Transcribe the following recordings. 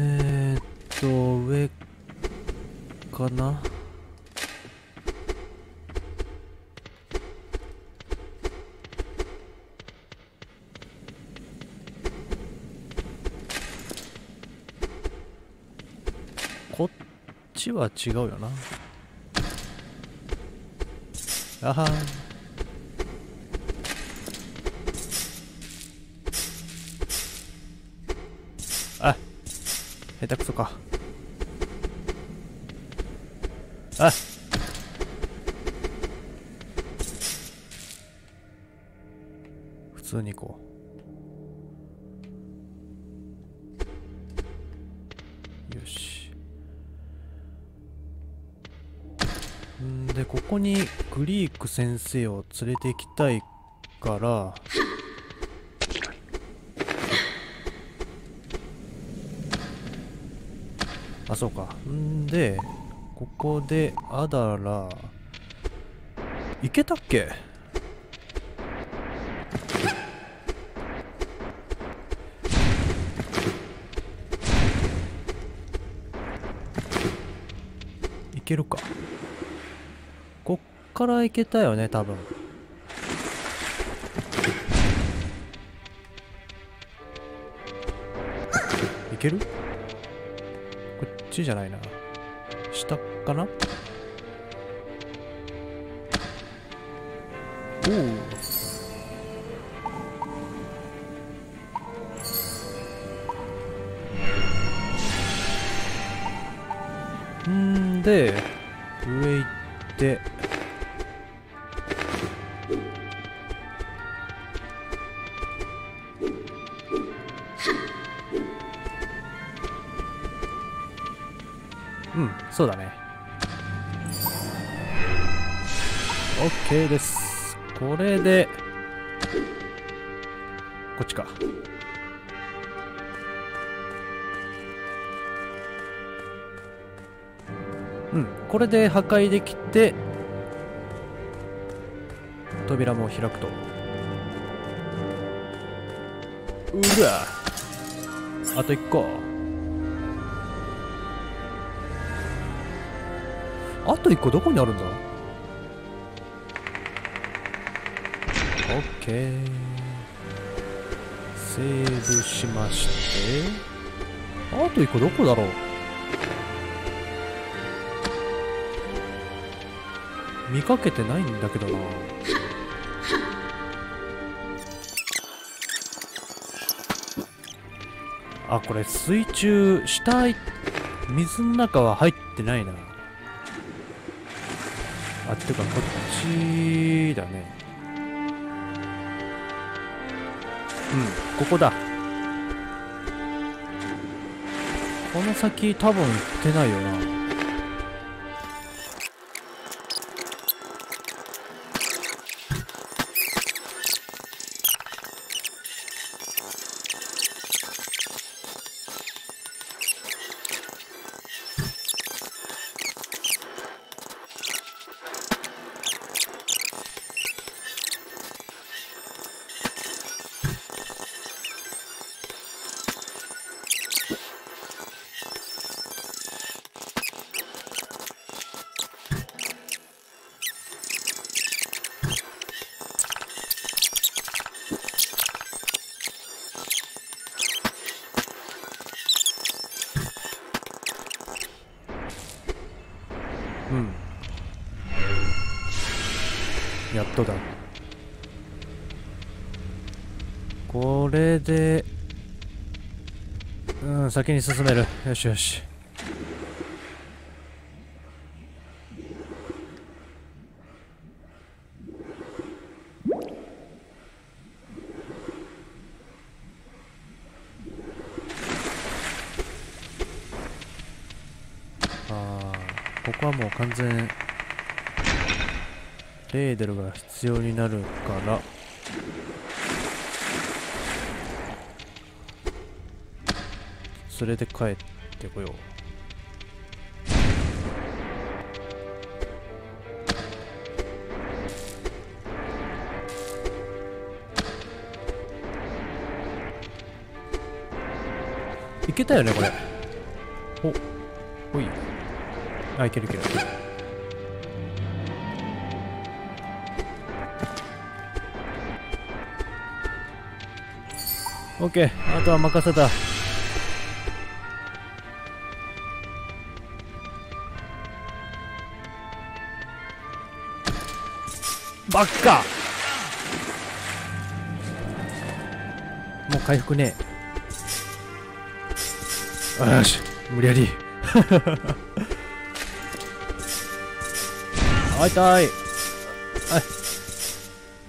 えー、っと上かな？こっちは違うよな。あはん。あ下手くそか。あ。普通に行こう。よし。んでここにグリーク先生を連れて行きたいからあそうか。んでここでアダラいけたっけ？いけるか。こっからいけたよね多分。いける？ちじゃないな。下かな？おおんで上行って。そうだね。OK です。これでこっちか。うんこれで破壊できて扉も開くと。うわ。あと1個。あと1個どこにあるんだ？オッケーセーブしまして。あと1個どこだろう？見かけてないんだけどな。あこれ水中下水の中は入ってないな。あってかこっちだね。うんここだ。この先多分行ってないよな。やっとだ。これでうん先に進める。よしよし。ああここはもう完全レーデルが必要になるから。連れて帰ってこよう。いけたよねこれ。おほい。あいけるいける。オッケーあとは任せた。ばっかもう回復ね。えよし無理やり。あ痛い。はい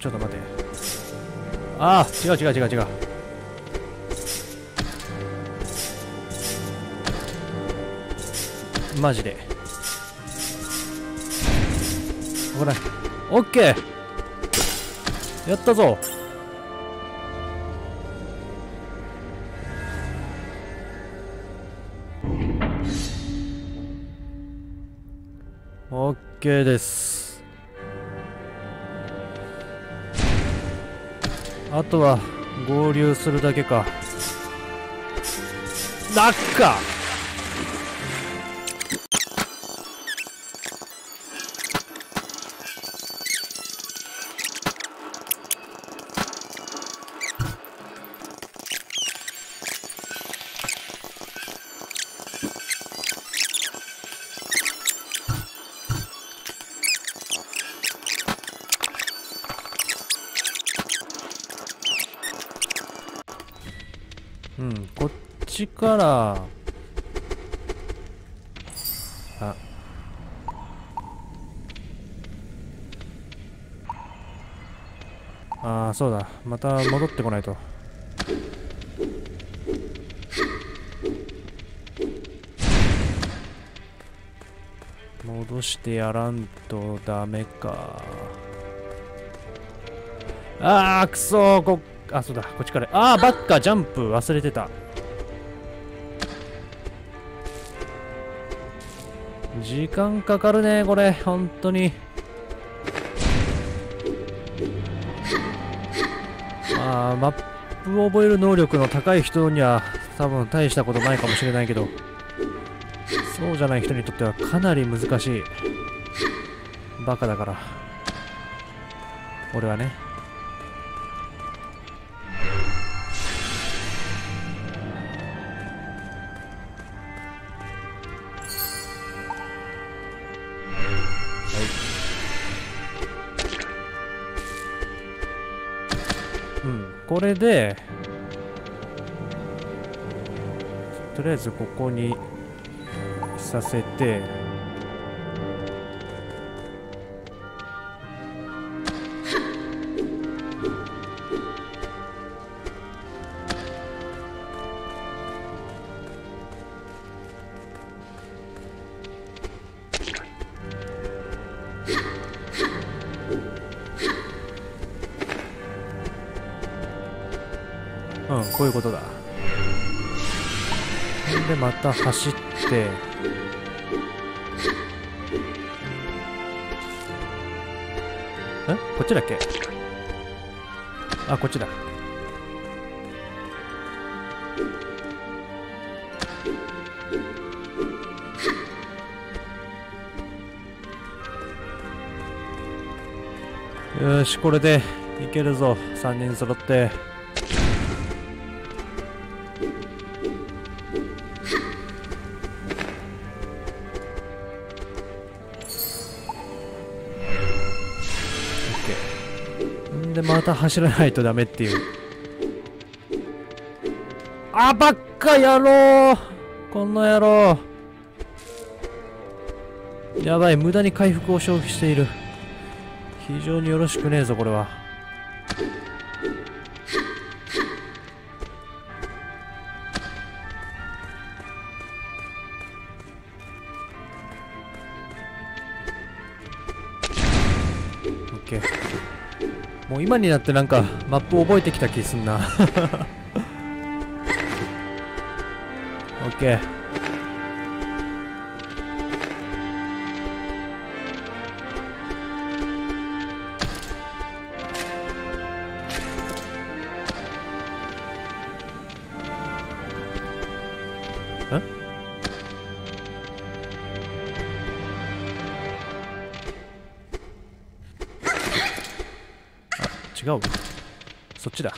ちょっと待って。ああ違う違う違う違う。マジで。危ない。オッケー。やったぞ。オッケーです。あとは合流するだけか。落下うんちから。あ。あーそうだ。また戻ってこないと。戻してやらんとダメか。あーくそー。こあそうだ。こっちから。あーバッカ。ジャンプ。忘れてた。時間かかるねこれ。本当に。まあマップを覚える能力の高い人には多分大したことないかもしれないけど。そうじゃない人にとってはかなり難しい。バカだから。俺はね。れでとりあえずここにさせてこういうことだ。でまた走って。んこっちだっけ？あこっちだ。よしこれでいけるぞ。3人揃って。また走らないとダメっていう。あばっか野郎。この野郎。やばい無駄に回復を消費している。非常によろしくねえぞこれは。今になってなんかマップ覚えてきた気すんな。オ違うそっちだ。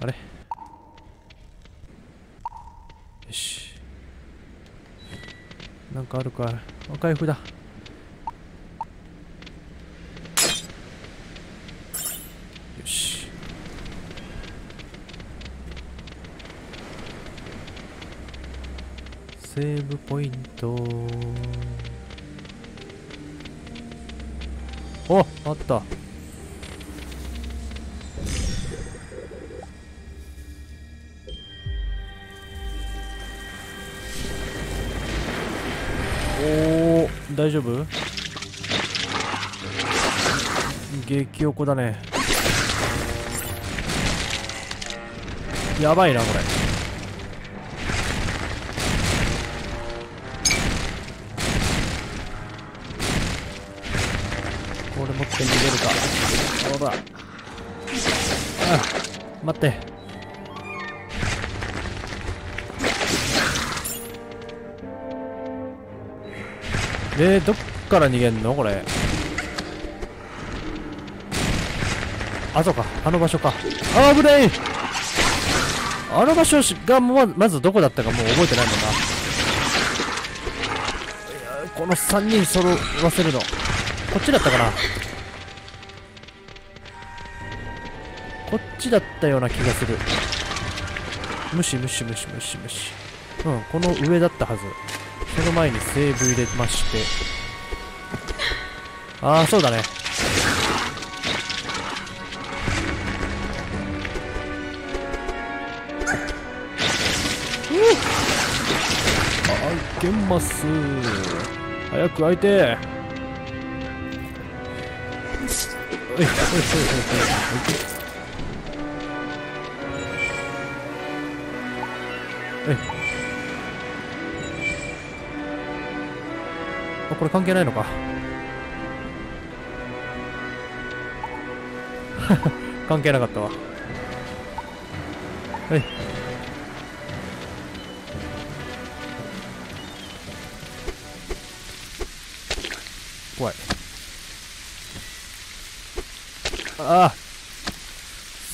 あれ？よし。なんかあるか。赤い札よし。セーブポイント。おあった。おお大丈夫？激横だね。やばいなこれ。持って逃げるか。そうだ。あ待って。えー、どっから逃げんの？これ。あそうか。あの場所か。あ危ない。あの場所がままずどこだったかもう覚えてないもんな。この3人揃わせるのこっちだったかな？こっちだったような気がする。無視無視無視無視無視。うんこの上だったはず。その前にセーブ入れまして。ああそうだね。あげます。早く開いて。おいおいおいおいおいおいあこれ関係ないのか関係なかったわはい怖いああ。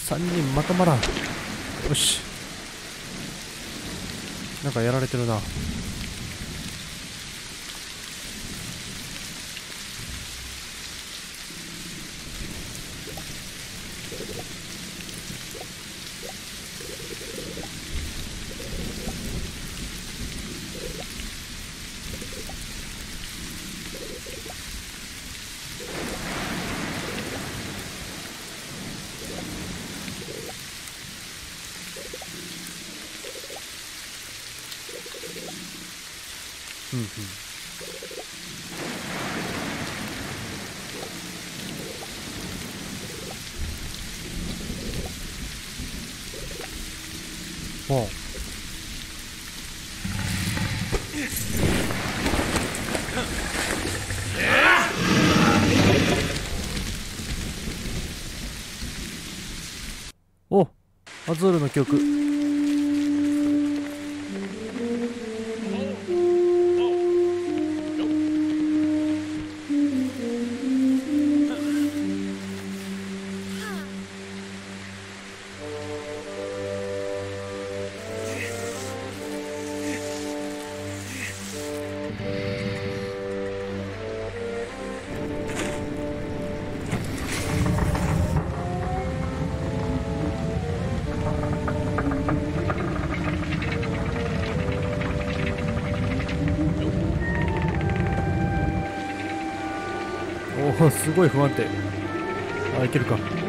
3人まとまらん。よし。なんかやられてるな。うんうん。おうおアズールの曲。すごい不安定。あいけるか。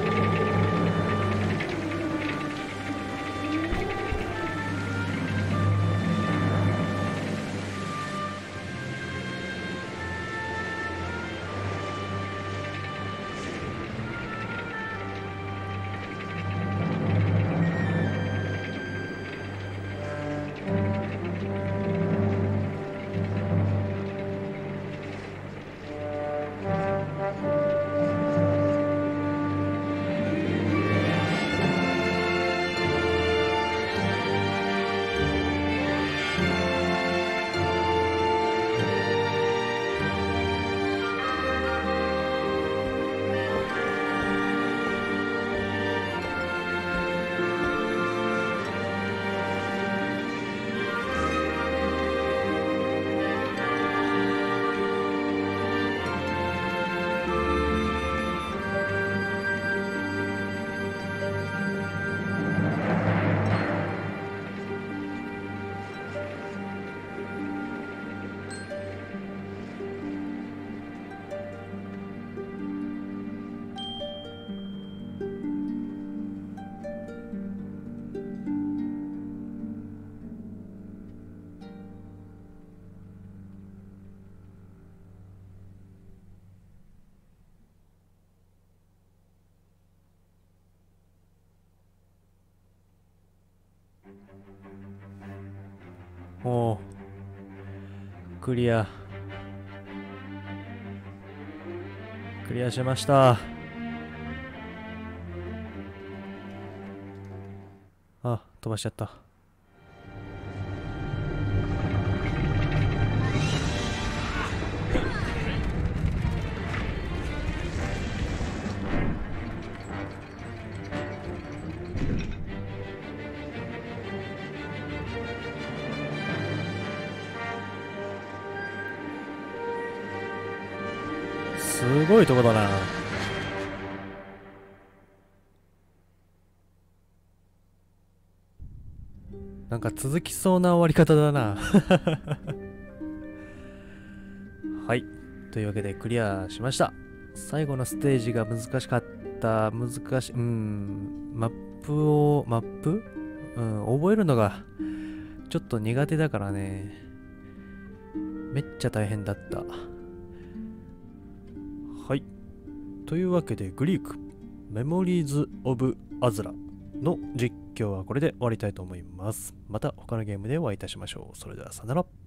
おおクリア。クリアしました。あ飛ばしちゃった。ごいとこだな。なんか続きそうな終わり方だな。はい。というわけでクリアしました。最後のステージが難しかった。難しいうん。マップをマップ？うん覚えるのがちょっと苦手だからね。めっちゃ大変だった。というわけで、グリーク、メモリーズ・オブ・アズラの実況はこれで終わりたいと思います。また他のゲームでお会いいたしましょう。それではさよなら。